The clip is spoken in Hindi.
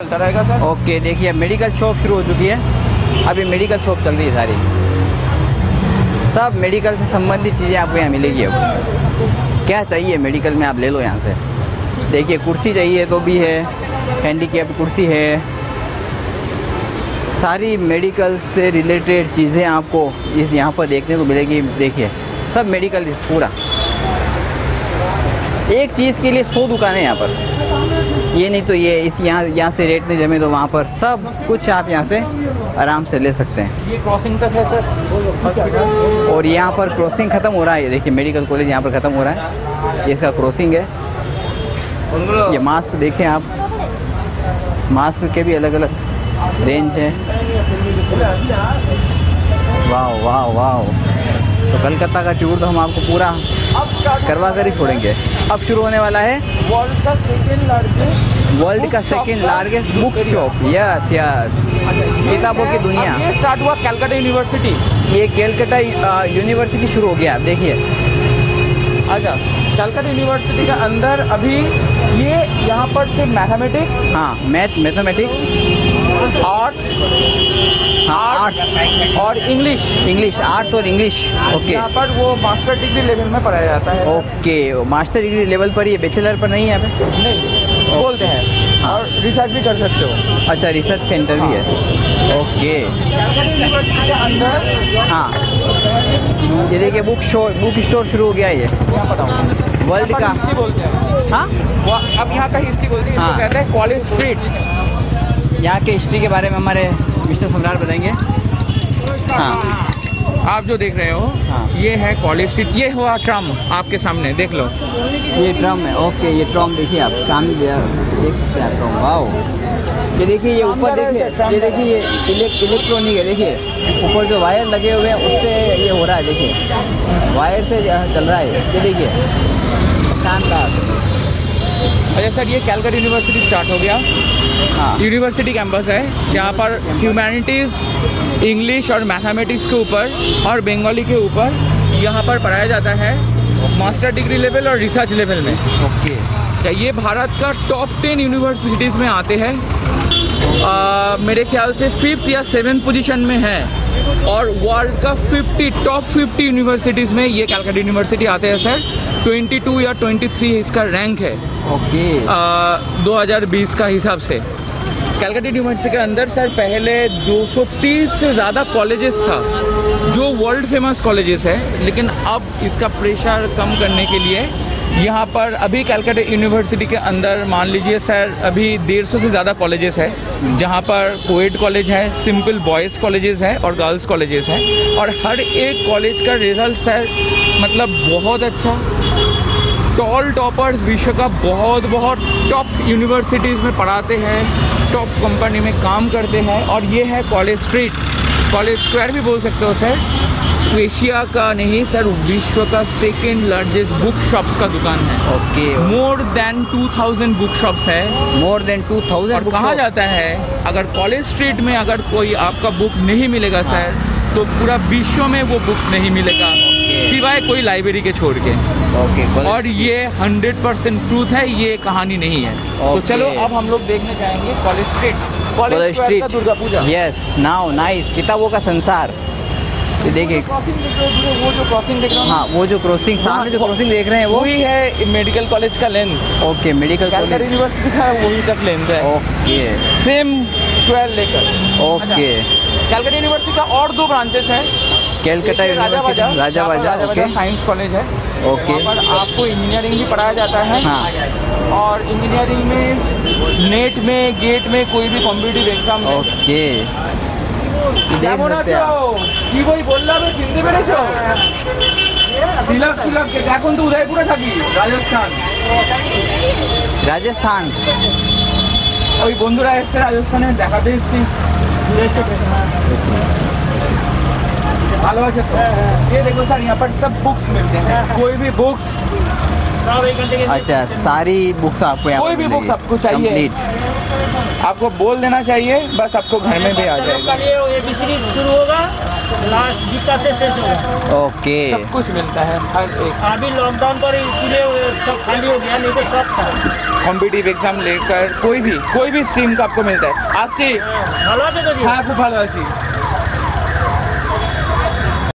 चलता रहेगा सर? ओके, देखिए मेडिकल शॉप शुरू हो चुकी है। अभी मेडिकल शॉप चल रही है सारी। सब मेडिकल से संबंधित चीज़ें आपको यहाँ मिलेगी अब। क्या चाहिए मेडिकल में, आप ले लो यहाँ से। देखिए, कुर्सी चाहिए तो भी है हैंडीकैप कुर्सी है। सारी मेडिकल से रिलेटेड चीज़ें आपको इस यहाँ पर देखने को मिलेगी। देखिए, सब मेडिकल पूरा। एक चीज़ के लिए सौ दुकानें यहाँ पर। ये नहीं तो ये इस यहाँ यहाँ से रेट नहीं जमे तो वहाँ पर सब कुछ आप यहाँ से आराम से ले सकते हैं। ये क्रॉसिंग तक है सर? और यहाँ पर क्रॉसिंग ख़त्म हो रहा है। ये देखिए मेडिकल कॉलेज यहाँ पर ख़त्म हो रहा है। ये इसका क्रॉसिंग है। ये मास्क देखें आप। मास्क के भी अलग अलग रेंज है। वाह वाह वाह तो कलकत्ता का टूर तो हम आपको पूरा करवा कर ही छोड़ेंगे। अब शुरू होने वाला है वर्ल्ड का सेकेंड लार्जेस्ट वर्ल्ड का second largest book shop yes yes किताबों की दुनिया। ये स्टार्ट हुआ कैलकाटा यूनिवर्सिटी ये केलकटा यूनिवर्सिटी शुरू हो गया आप देखिए। अच्छा कैलकाटा यूनिवर्सिटी के अंदर अभी ये यहाँ पर से मैथमेटिक्स हाँ मैथ मैथमेटिक्स आर्ट्स और इंग्लिश इंग्लिश आर्ट्स और इंग्लिश ओके यहाँ पर वो मास्टर डिग्री लेवल में पढ़ाया जाता है। ओके मास्टर डिग्री लेवल पर ये बैचलर पर नहीं है नहीं बोलते हैं। और रिसर्च भी कर सकते हो। अच्छा रिसर्च सेंटर भी है। ओके अंदर हाँ. ये देखिए बुक शो बुक स्टोर शुरू हो गया ये। वर्ल्ड का। बोलते हैं। हाँ? अब यहाँ का हिस्ट्री बोलते हैं हाँ। कहते हैं कॉलेज स्ट्रीट यहाँ के हिस्ट्री के बारे में हमारे मिस्टर सम्राट बताएँगे? हाँ। आप जो देख रहे हो हाँ। ये है कॉलेज स्ट्रीट ये हुआ ट्रम आपके सामने देख लो। ये ट्रम है ओके ये ट्रम देखिए आप सामने देख सकते हैं ट्रम वाओ। ये देखिए ये ऊपर देखिए ये देखिए ये इलेक, इलेक्ट्रॉनिक है देखिए। ऊपर जो वायर लगे हुए हैं उससे ये हो रहा है देखिए। वायर से चल रहा है ये देखिए। शानदार। अच्छा सर ये कैलकाटा यूनिवर्सिटी स्टार्ट हो गया। यूनिवर्सिटी कैंपस है यहाँ पर ह्यूमैनिटीज़ इंग्लिश और मैथमेटिक्स के ऊपर और बंगाली के ऊपर यहाँ पर पढ़ाया जाता है मास्टर डिग्री लेवल और रिसर्च लेवल में। ओके क्या ये भारत का टॉप टेन यूनिवर्सिटीज़ में आते हैं। मेरे ख्याल से फिफ्थ या सेवन पोजीशन में है। और वर्ल्ड का 50 टॉप 50 यूनिवर्सिटीज़ में ये कैलकाटा यूनिवर्सिटी आते हैं सर 22 या 23 इसका रैंक है। ओके आ, 2020 का हिसाब से। कैलकाटा यूनिवर्सिटी के अंदर सर पहले 230 से ज़्यादा कॉलेजेस था जो वर्ल्ड फ़ेमस कॉलेजेस है लेकिन अब इसका प्रेशर कम करने के लिए यहाँ पर अभी कैलकाटा यूनिवर्सिटी के अंदर, मान लीजिए सर, अभी डेढ़ सौ से ज़्यादा कॉलेजेस है, जहाँ पर कोएड कॉलेज है सिंपल बॉयज़ कॉलेजेस हैं और गर्ल्स कॉलेजेस हैं। और हर एक कॉलेज का रिज़ल्ट सर मतलब बहुत अच्छा। टॉल टॉपर्स विश्व का बहुत बहुत टॉप यूनिवर्सिटीज़ में पढ़ाते हैं टॉप कंपनी में काम करते हैं और ये है कॉलेज स्ट्रीट कॉलेज स्क्वायर भी बोल सकते हो सर एशिया का नहीं सर विश्व का सेकेंड लार्जेस्ट बुक शॉप्स का दुकान है. Okay more than 2000 book shops है. मोर देन टू और थाउज़ेंड कहा जाता है? अगर कॉलेज स्ट्रीट में अगर कोई आपका बुक नहीं मिलेगा सर तो पूरा विश्व में वो बुक नहीं मिलेगा. सिवाय कोई लाइब्रेरी के छोड़ के. ओके और ये 100 परसेंट ट्रूथ है ये कहानी नहीं है. तो चलो अब हम लोग देखने जाएँगे college street college street Durga Puja. Yes now nice किताबों का संसार। ये देखिए। क्रॉसिंग देख रहे हो, वो जो क्रॉसिंग देख रहे हो। हाँ वो जो क्रॉसिंग सामने जो क्रॉसिंग देख रहे हैं वो। वही है मेडिकल कॉलेज का length okay medical college university का वही तक लेंथ है। ओके सेम स्क्वायर लेकर। ओके कैलकाटा यूनिवर्सिटी का और दो ब्रांचेस हैं। Calcutta university Raja Bazar okay science college है। ओके पर आपको इंजीनियरिंग भी पढ़ाया जाता है। हाँ। और इंजीनियरिंग में नेट में गेट में कोई भी कॉम्पिटिटिव एग्जाम में ओके देख কেমন सकते हैं আছো आप। কি বই বললাম চিনতে পেরেছো তিলক তিলক এখন তো উদয়পুরে থাকি রাজস্থান राजस्थान ওই বন্ধুরা এসছে রাজস্থানে দেখাতে এসছি ঘুরে এসে ভালো আছে তো ये देखो सर यहाँ पर सब बुक्स मिलते हैं कोई भी बुक्स अच्छा सारी बुक्स आपको कोई भी बुक्स आपको चाहिए। आपको बोल देना चाहिए बस आपको घर में भी आ जाएगा। लास्ट से ओके सब कुछ मिलता है हर एक। अभी लॉकडाउन पर इसलिए सब खाली हो गया नहीं तो सब था। कॉम्पिटिटिव एग्ज़ाम लेकर कोई भी कोई भी स्ट्रीम का आपको मिलता है। आशी हाँ फलवासी